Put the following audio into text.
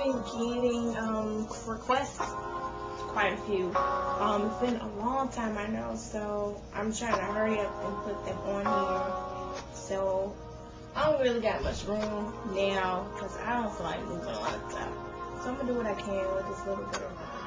been getting um, requests, quite a few. Um, it's been a long time, I know, so I'm trying to hurry up and put them on here. So I don't really got much room now because I don't feel like moving a lot of stuff. So I'm gonna do what I can with this little bit of